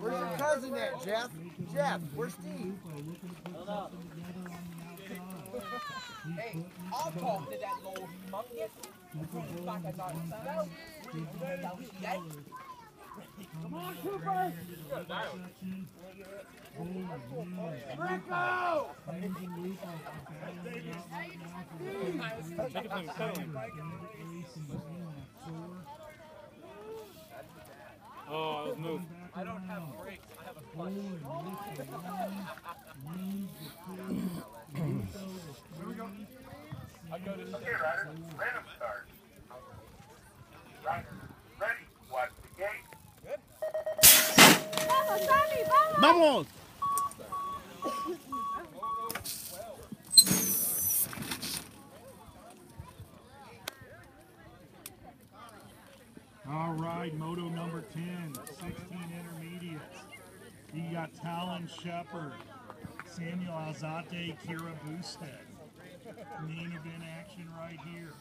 Where's your cousin at, Jeff? Jeff, where's Steve? Hey, I'll talk to that little humongous. Come on, Cooper! Rico! Oh, let's move. I don't have brakes. I have a clutch. Here I go to Okay, Ryder, random start. Ryder, ¡Vamos! All right, moto number 10, 16 intermediates. You got Talon Shepard, Samuel Alzate, Kira Boosted. Main event action right here.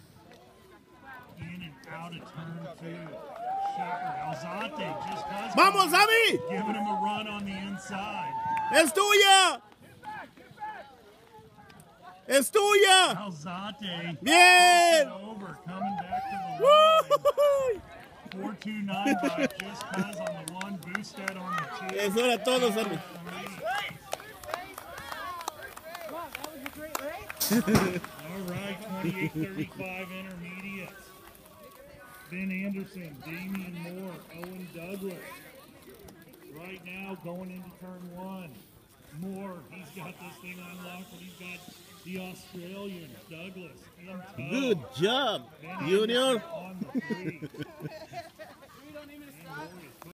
In and out of turn two. Shepard, Alzate just does ¡Vamos, Sammy! giving him a run on the inside. ¡Es tuya! ¡Es tuya! Alzate ¡Bien! over, coming back to the line. ¡Woo! 429 by just cuz on the one, Boosted on the two. Eso era todo, Sammy. All right, 28-35 intermediates. Ben Anderson, Damian Moore, Owen Douglas. Right now, going into turn one. Moore, he's got this thing on lock, but he's got the Australian, Douglas, in tow. Good job, Junior.